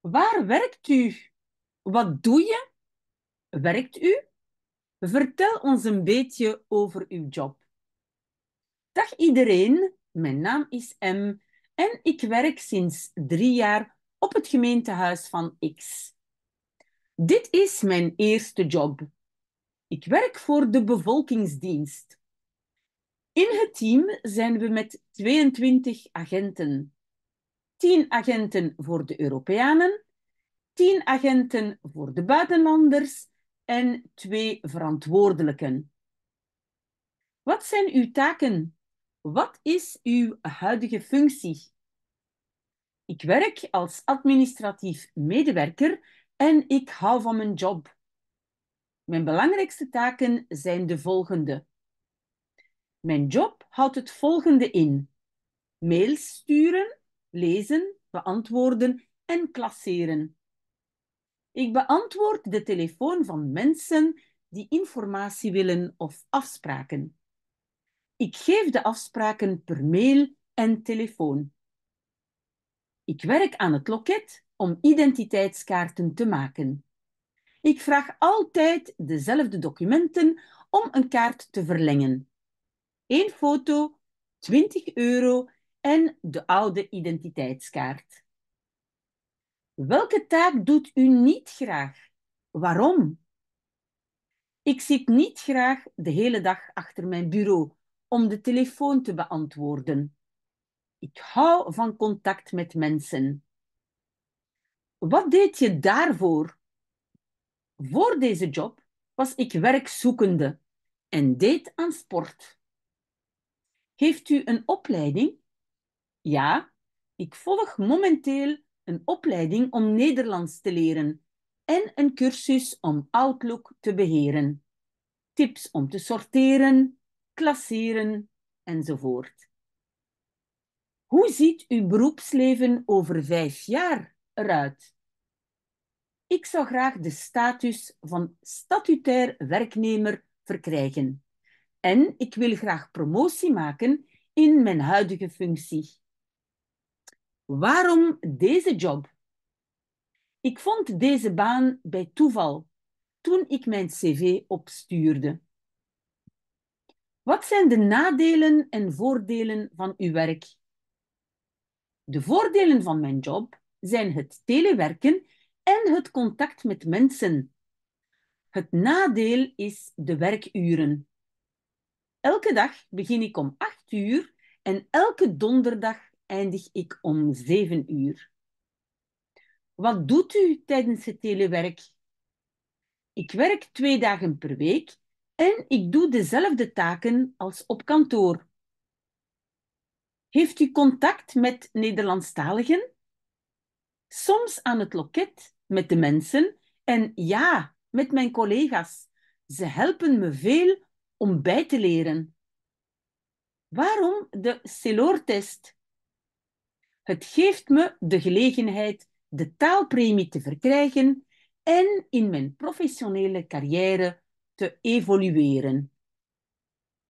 Waar werkt u? Wat doe je? Werkt u? Vertel ons een beetje over uw job. Dag iedereen, mijn naam is M en ik werk sinds drie jaar op het gemeentehuis van X. Dit is mijn eerste job. Ik werk voor de bevolkingsdienst. In het team zijn we met 22 agenten. 10 agenten voor de Europeanen, 10 agenten voor de buitenlanders en 2 verantwoordelijken. Wat zijn uw taken? Wat is uw huidige functie? Ik werk als administratief medewerker en ik hou van mijn job. Mijn belangrijkste taken zijn de volgende. Mijn job houdt het volgende in: mails sturen, lezen, beantwoorden en klasseren. Ik beantwoord de telefoon van mensen die informatie willen of afspraken. Ik geef de afspraken per mail en telefoon. Ik werk aan het loket om identiteitskaarten te maken. Ik vraag altijd dezelfde documenten om een kaart te verlengen. Eén foto, 20 euro en de oude identiteitskaart. Welke taak doet u niet graag? Waarom? Ik zit niet graag de hele dag achter mijn bureau om de telefoon te beantwoorden. Ik hou van contact met mensen. Wat deed je daarvoor? Voor deze job was ik werkzoekende en deed aan sport. Heeft u een opleiding? Ja, ik volg momenteel een opleiding om Nederlands te leren en een cursus om Outlook te beheren. Tips om te sorteren, klasseren enzovoort. Hoe ziet uw beroepsleven over vijf jaar eruit? Ik zou graag de status van statutair werknemer verkrijgen. En ik wil graag promotie maken in mijn huidige functie. Waarom deze job? Ik vond deze baan bij toeval toen ik mijn cv opstuurde. Wat zijn de nadelen en voordelen van uw werk? De voordelen van mijn job zijn het telewerken en het contact met mensen. Het nadeel is de werkuren. Elke dag begin ik om 8 uur en elke donderdag eindig ik om 7 uur. Wat doet u tijdens het telewerk? Ik werk twee dagen per week en ik doe dezelfde taken als op kantoor. Heeft u contact met Nederlandstaligen? Soms aan het loket met de mensen en ja, met mijn collega's. Ze helpen me veel om bij te leren. Waarom de CELOR-test? Het geeft me de gelegenheid de taalpremie te verkrijgen en in mijn professionele carrière te evolueren.